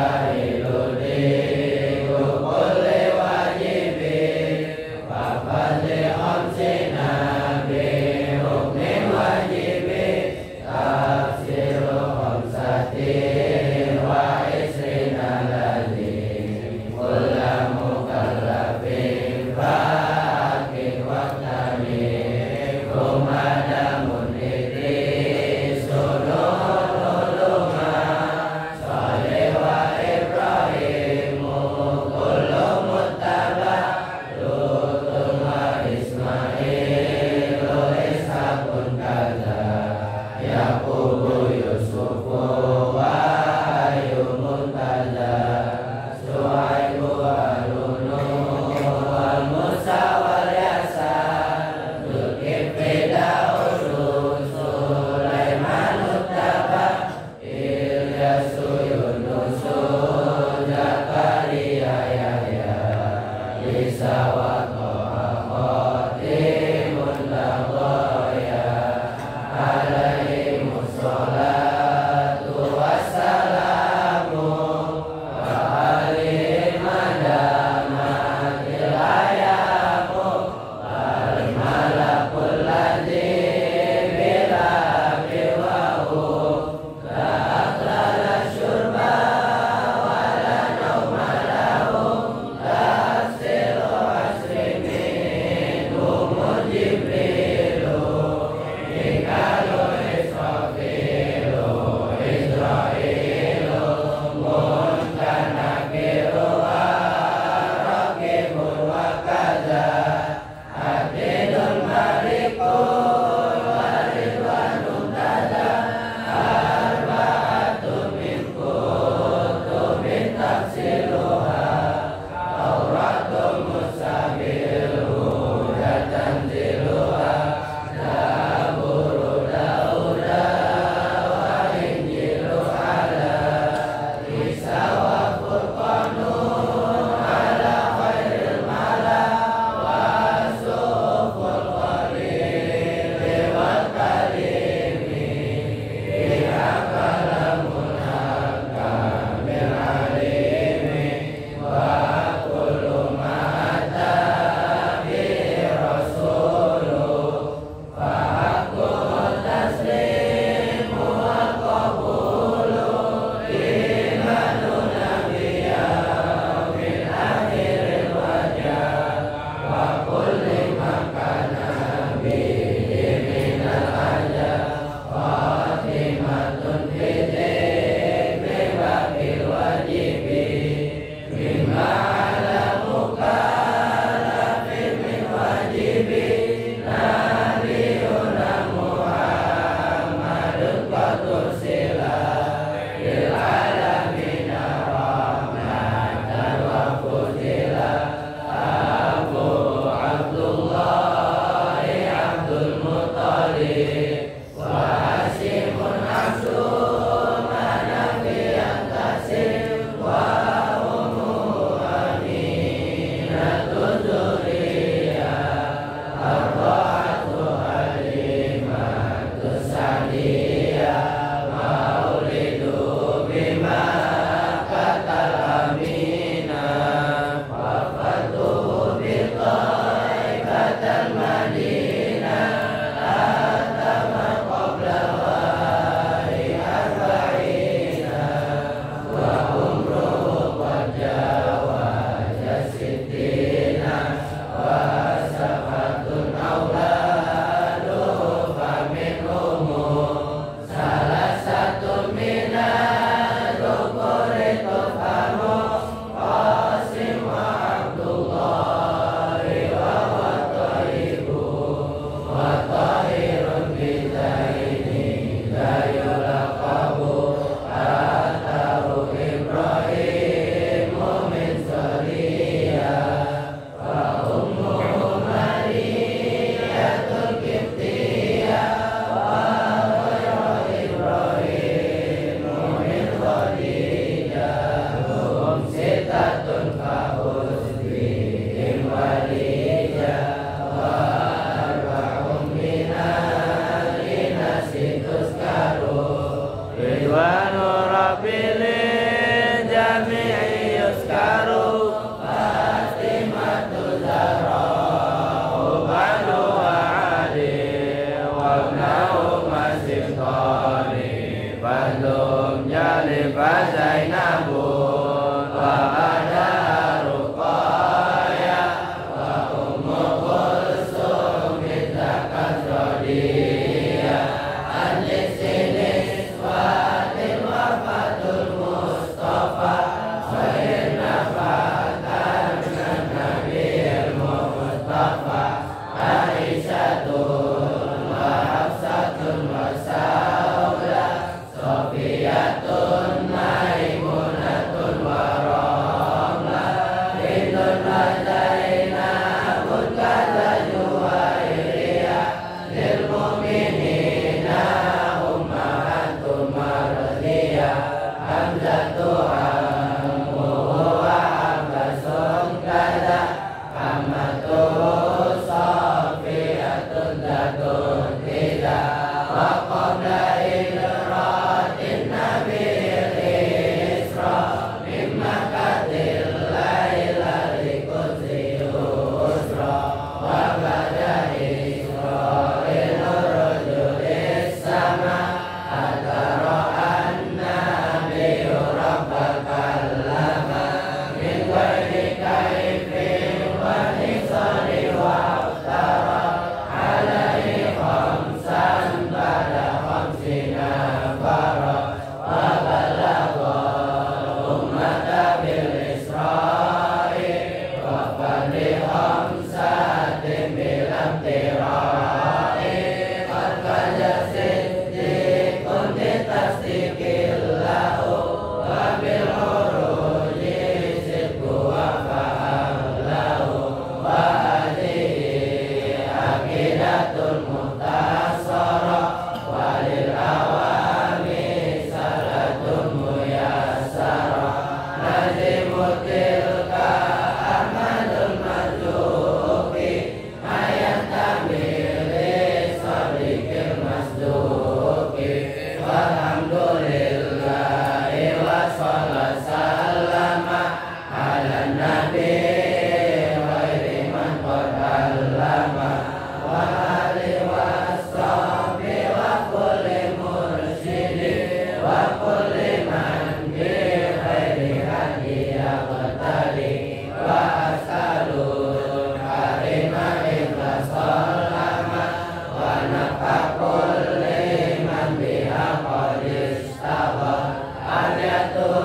Hare É a Santo Arigato.